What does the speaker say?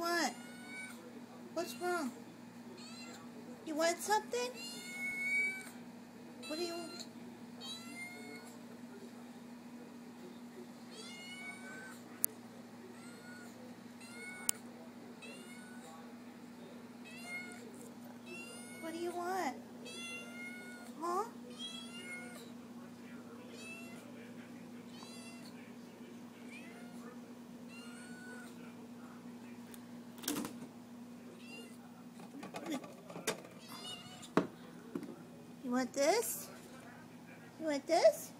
want? What's wrong? You want something? What do you want? What do you want? You want this? You want this?